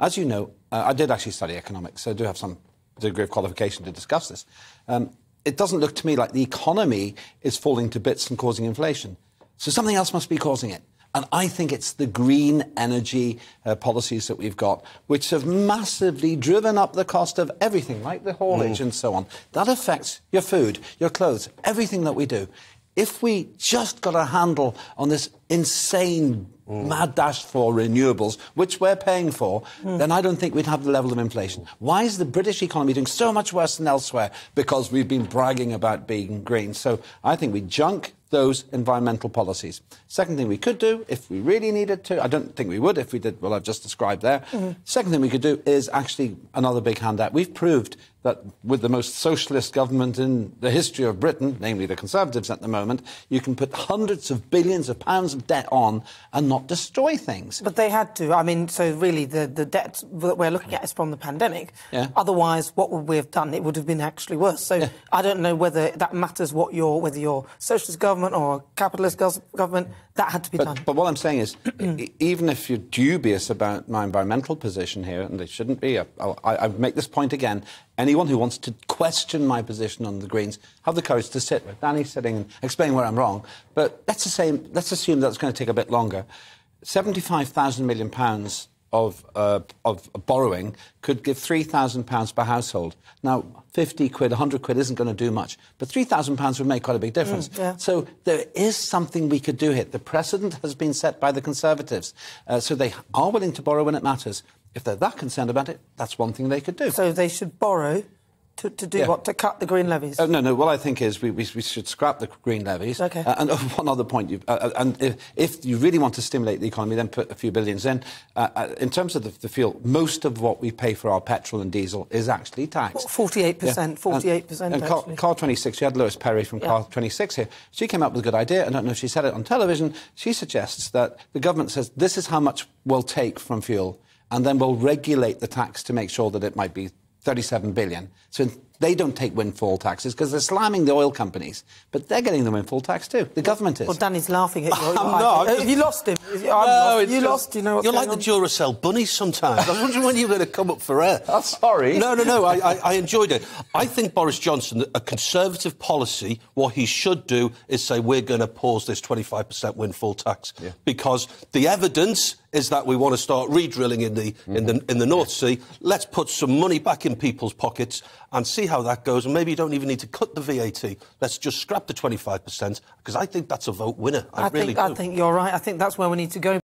as you know, uh, I did actually study economics, so I do have some degree of qualification to discuss this. Um, it doesn't look to me like the economy is falling to bits and causing inflation. So something else must be causing it. And I think it's the green energy uh, policies that we've got, which have massively driven up the cost of everything, like the haulage mm. and so on. That affects your food, your clothes, everything that we do. If we just got a handle on this insane Mm. mad dash for renewables, which we're paying for, mm. then I don't think we'd have the level of inflation. Why is the British economy doing so much worse than elsewhere? Because we've been bragging about being green. So I think we junk those environmental policies. Second thing we could do, if we really needed to, I don't think we would if we did what I've just described there. Mm-hmm. Second thing we could do is actually another big handout. We've proved that with the most socialist government in the history of Britain, namely the Conservatives at the moment, you can put hundreds of billions of pounds of debt on and not destroy things. But they had to. I mean, so really the, the debt that we're looking at is from the pandemic. Yeah. Otherwise, what would we have done? It would have been actually worse. So yeah. I don't know whether that matters what you're, whether you're socialist government government or capitalist government, that had to be but, done. But what I'm saying is, even if you're dubious about my environmental position here, and they shouldn't be, I, I, I make this point again. Anyone who wants to question my position on the Greens, have the courage to sit with Danny sitting and explain where I'm wrong. But let's, assume, let's assume that's going to take a bit longer. 75,000 million pounds of, uh, of borrowing could give £3,000 per household. Now, 50 quid, 100 quid isn't going to do much, but £3,000 would make quite a big difference. Mm, yeah. So there is something we could do here. The precedent has been set by the Conservatives. Uh, so they are willing to borrow when it matters. If they're that concerned about it, that's one thing they could do. So they should borrow to, to do yeah. what? To cut the green levies? Uh, no, no. What I think is we, we, we should scrap the green levies. Okay. Uh, and uh, one other point, you, uh, uh, and if, if, you really want to stimulate the economy, then put a few billions in. Uh, in terms of the, the, fuel, most of what we pay for our petrol and diesel is actually taxed. Forty-eight percent. Forty-eight percent. And, and Car, 26. You had Lewis Perry from yeah. Car 26 here. She came up with a good idea. I don't know if she said it on television. She suggests that the government says this is how much we'll take from fuel, and then we'll regulate the tax to make sure that it might be 37 billion. So they don't take windfall taxes because they're slamming the oil companies, but they're getting the windfall tax too. The government is. Well, Danny's laughing at you. I'm not. Have you lost him? No, lost. You lost. You know You're like on? the Duracell bunnies sometimes. I was wondering when you were going to come up for air. I'm sorry. No, no, no. I, I, I enjoyed it. I think Boris Johnson, a conservative policy, what he should do is say we're going to pause this 25% windfall tax yeah. because the evidence is that we want to start re-drilling in the mm-hmm. in the in the North Sea. Let's put some money back in people's pockets and see how that goes. And maybe you don't even need to cut the VAT. Let's just scrap the 25% because I think that's a vote winner. I, I really think, do. I think you're right. I think that's where we need to go.